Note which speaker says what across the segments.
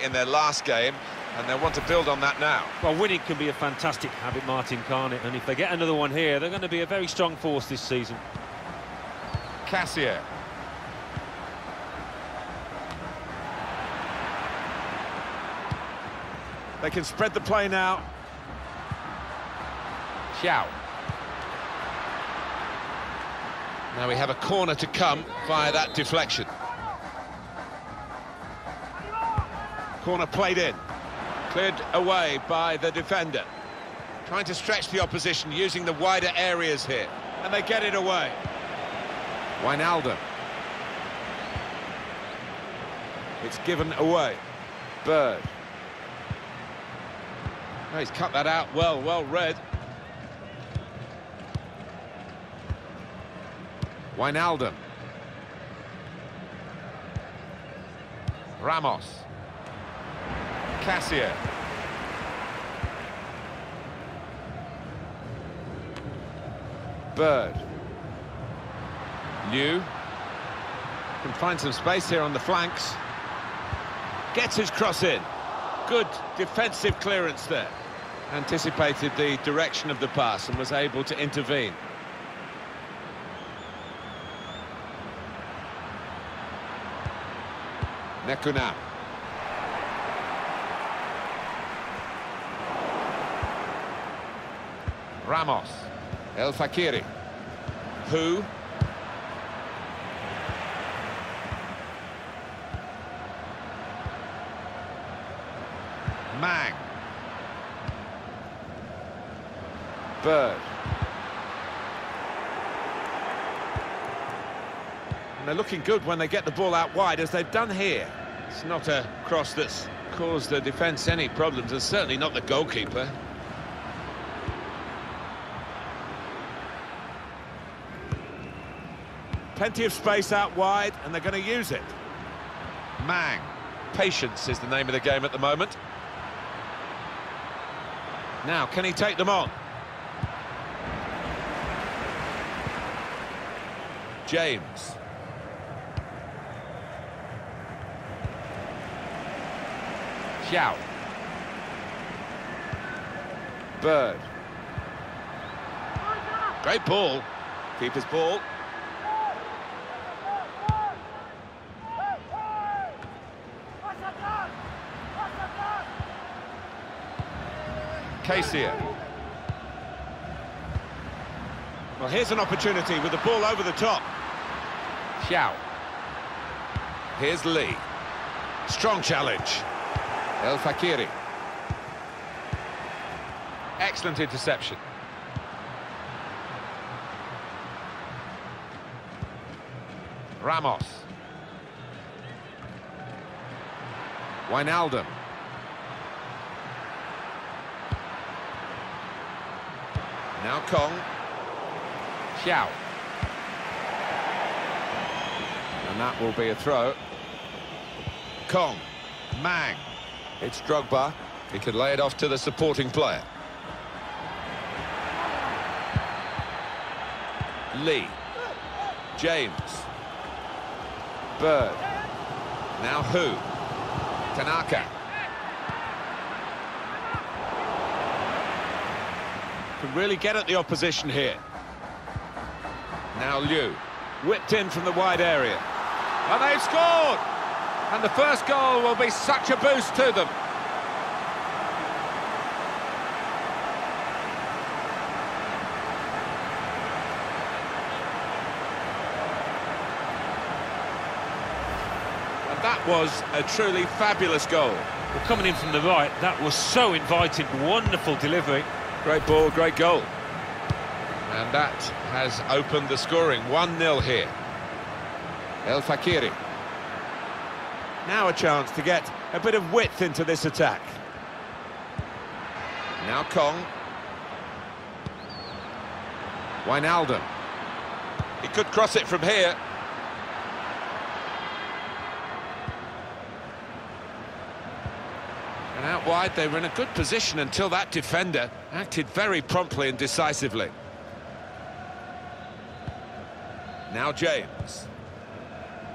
Speaker 1: in their last game, and they'll want to build on that now.
Speaker 2: Well, winning can be a fantastic habit, Martin, can't it? And if they get another one here, they're going to be a very strong force this season.
Speaker 1: Cassier. They can spread the play now. Xiao. Now we have a corner to come via that deflection. Corner played in. Cleared away by the defender. Trying to stretch the opposition using the wider areas here. And they get it away. Wijnaldum. It's given away. Bird. Oh, he's cut that out well, well read. Wijnaldum. Ramos. Cassier. Bird. Liu. Can find some space here on the flanks. Gets his cross in. Good defensive clearance there. Anticipated the direction of the pass and was able to intervene. Nekuna. Ramos. El Fakiri. Hu? Mang. Bird. And they're looking good when they get the ball out wide, as they've done here. It's not a cross that's caused the defence any problems, and certainly not the goalkeeper. Plenty of space out wide, and they're going to use it. Mang. Patience is the name of the game at the moment. Now, can he take them on? James. Xiao. Bird. Great ball. Keeper's ball. Cassier. Well, here's an opportunity with the ball over the top. Xiao. Here's Lee. Strong challenge. El Fakiri. Excellent interception. Ramos. Wijnaldum. Now Kong. Xiao. And that will be a throw. Kong. Mang. It's Drogba. He could lay it off to the supporting player. Lee. James. Bird. Now Hu? Tanaka. Can really get at the opposition here. Now Liu. Whipped in from the wide area. And they've scored! And the first goal will be such a boost to them. And that was a truly fabulous goal.
Speaker 2: Well, coming in from the right, that was so inviting. Wonderful delivery.
Speaker 1: Great ball, great goal. And that has opened the scoring. 1-0 here. El Fakiri. Now a chance to get a bit of width into this attack. Now Kong. Wijnaldum. He could cross it from here. Out wide, they were in a good position until that defender acted very promptly and decisively. Now James.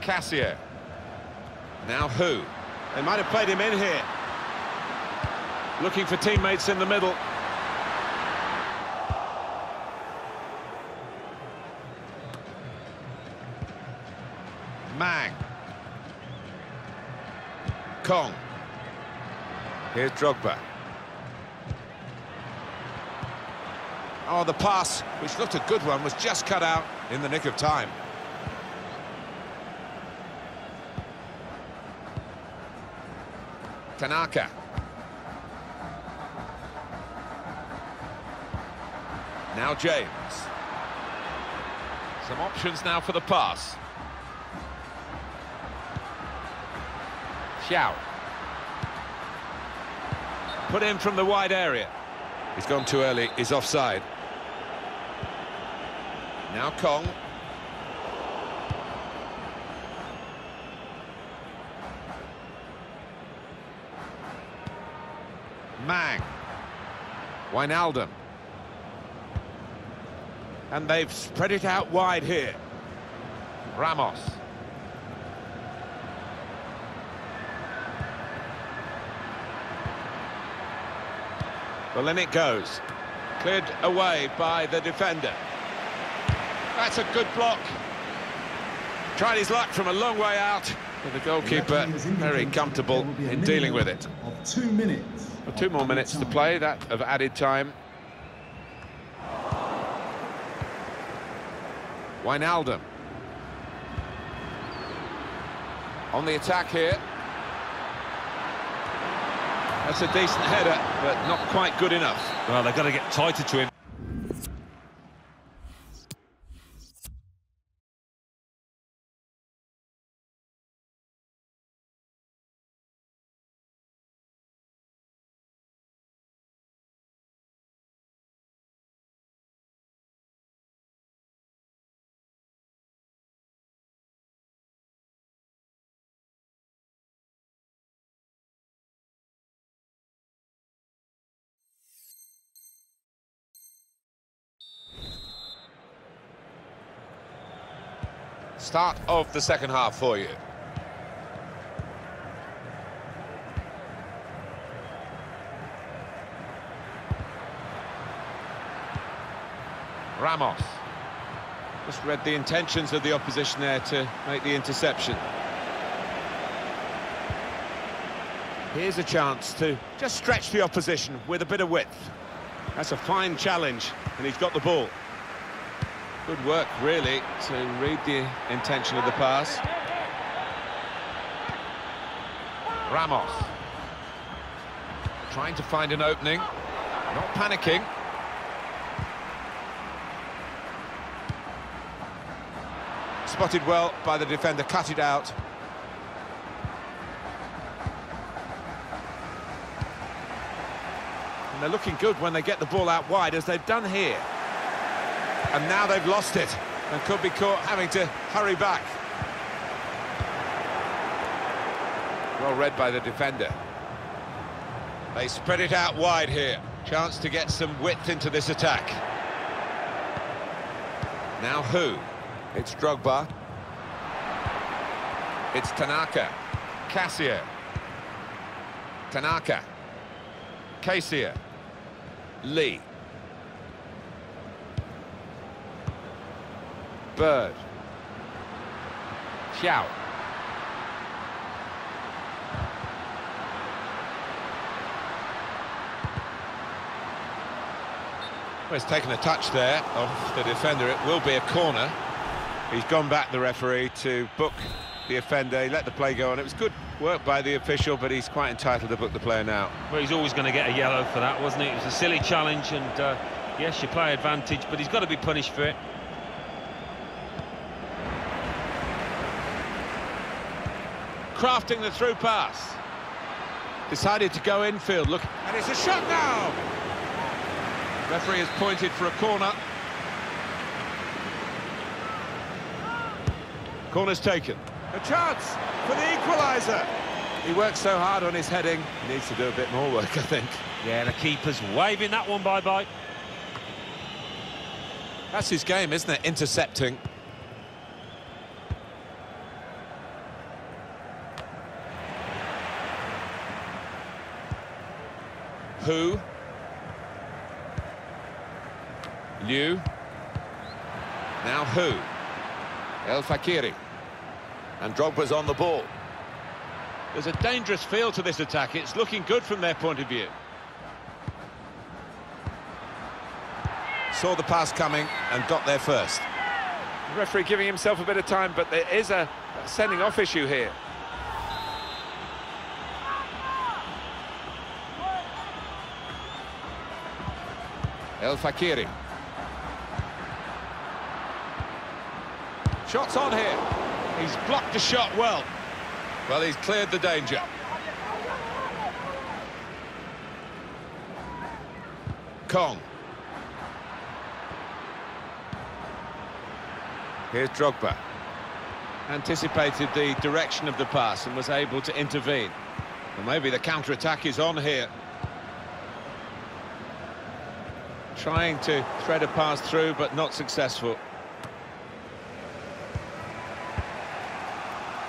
Speaker 1: Cassier. Now Hu? They might have played him in here. Looking for teammates in the middle. Mang. Kong. Here's Drogba. Oh, the pass, which looked a good one, was just cut out in the nick of time. Tanaka. Now James. Some options now for the pass. Xiao. Put in from the wide area. He's gone too early, he's offside. Now Kong. Mang. Wijnaldum. And they've spread it out wide here. Ramos. Well, then it goes. Cleared away by the defender. That's a good block. Tried his luck from a long way out. But the goalkeeper very comfortable in dealing with it.
Speaker 3: Two minutes.
Speaker 1: Well, two more minutes to play, that of added time. Wijnaldum. On the attack here. That's a decent header, but not quite good enough.
Speaker 2: Well, they've got to get tighter to him.
Speaker 1: Start of the second half for you. Ramos. Just read the intentions of the opposition there to make the interception. Here's a chance to just stretch the opposition with a bit of width. That's a fine challenge, and he's got the ball. Good work, really, to read the intention of the pass. Ramos. Trying to find an opening. Not panicking. Spotted well by the defender, cut it out. And they're looking good when they get the ball out wide, as they've done here. And now they've lost it, and could be caught having to hurry back. Well read by the defender. They spread it out wide here. Chance to get some width into this attack. Now Hu? It's Drogba. It's Tanaka. Cassier. Tanaka. Cassier. Lee. Bird. Xiao. Well, he's taken a touch there of the defender. It will be a corner. He's gone back, the referee, to book the offender. He let the play go on. It was good work by the official, but he's quite entitled to book the player now.
Speaker 2: Well, he's always going to get a yellow for that, wasn't he? It was a silly challenge, and uh, yes, you play advantage, but he's got to be punished for it.
Speaker 1: Crafting the through pass. Decided to go infield. Look, and it's a shot now. Referee has pointed for a corner. Corner's taken. A chance for the equaliser. He works so hard on his heading. He needs to do a bit more work, I think.
Speaker 2: Yeah, the keeper's waving that one bye-bye.
Speaker 1: That's his game, isn't it? Intercepting. Hu. Liu. Now Hu. El Fakiri. And Drogba's on the ball. There's a dangerous feel to this attack. It's looking good from their point of view. Saw the pass coming and got there first.
Speaker 3: The referee giving himself a bit of time, but there is a sending off issue here.
Speaker 1: El Fakiri. Shots on here. He's blocked the shot well. Well, he's cleared the danger. Kong. Here's Drogba. Anticipated the direction of the pass and was able to intervene. Well, maybe the counter-attack is on here. Trying to thread a pass through, but not successful.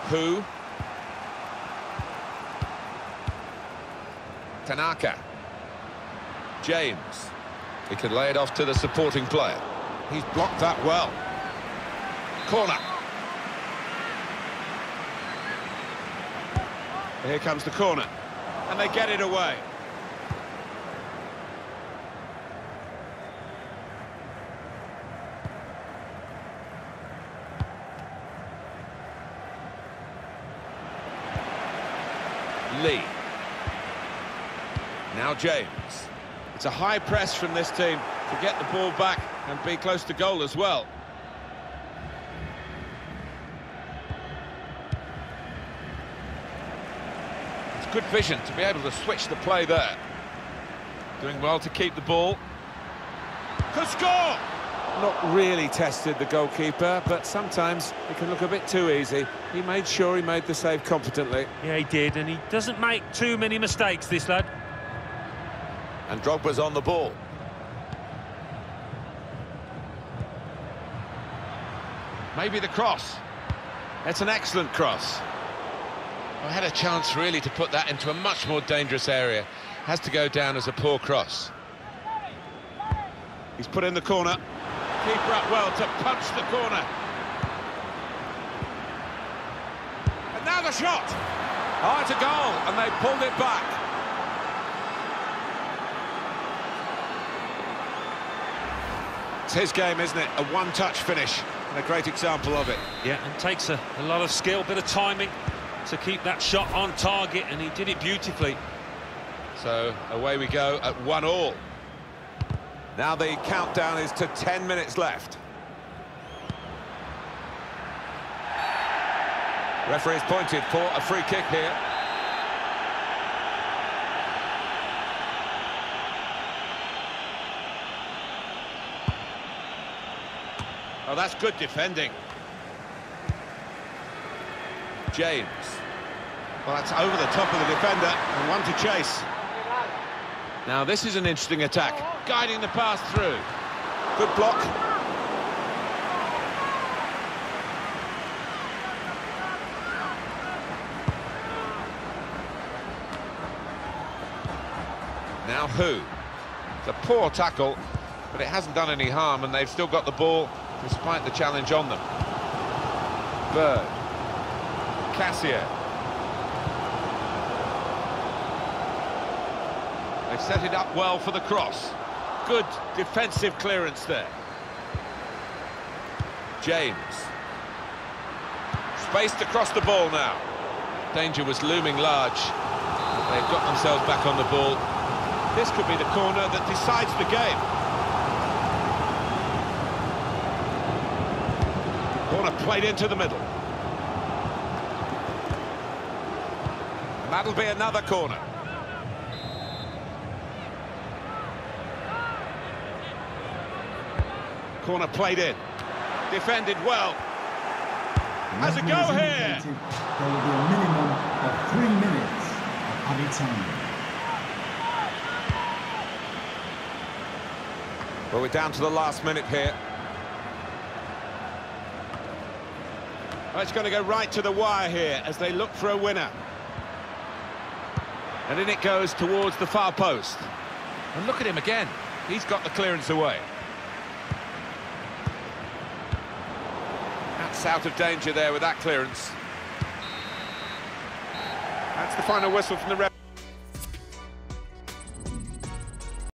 Speaker 1: Hu? Tanaka. James. He can lay it off to the supporting player. He's blocked that well. Corner. Here comes the corner. And they get it away. Lee. Now James. It's a high press from this team to get the ball back and be close to goal as well. It's good vision to be able to switch the play there. Doing well to keep the ball. Could score! Not really tested the goalkeeper, but sometimes it can look a bit too easy. He made sure he made the save competently.
Speaker 2: Yeah, he did, and he doesn't make too many mistakes, this lad.
Speaker 1: And Drogba's on the ball. Maybe the cross. It's an excellent cross. I had a chance really to put that into a much more dangerous area. Has to go down as a poor cross. He's put in the corner. Keeper up well to punch the corner. And now the shot! Oh, it's a goal, and they pulled it back. It's his game, isn't it? A one-touch finish, and a great example of it.
Speaker 2: Yeah, and takes a, a lot of skill, bit of timing to keep that shot on target, and he did it beautifully.
Speaker 1: So away we go at one all. Now the countdown is to 10 minutes left. Referee's pointed for a free kick here. Oh, that's good defending. James. Well, that's over the top of the defender, and one to chase. Now, this is an interesting attack, guiding the pass through. Good block. Now Hu? It's a poor tackle, but it hasn't done any harm, and they've still got the ball despite the challenge on them. Bird. Cassier. They set it up well for the cross. Good defensive clearance there. James. Spaced across the ball now. Danger was looming large. They've got themselves back on the ball. This could be the corner that decides the game. Corner played into the middle. And that'll be another corner. Corner played in. Defended well. Has a go here.
Speaker 4: There will be a minimum of three minutes of added time.
Speaker 1: Well, we're down to the last minute here. Well, it's going to go right to the wire here as they look for a winner.
Speaker 5: And in it goes towards the far post.
Speaker 1: And look at him again. He's got the clearance away. Out of danger there with that clearance. That's the final whistle from the ref.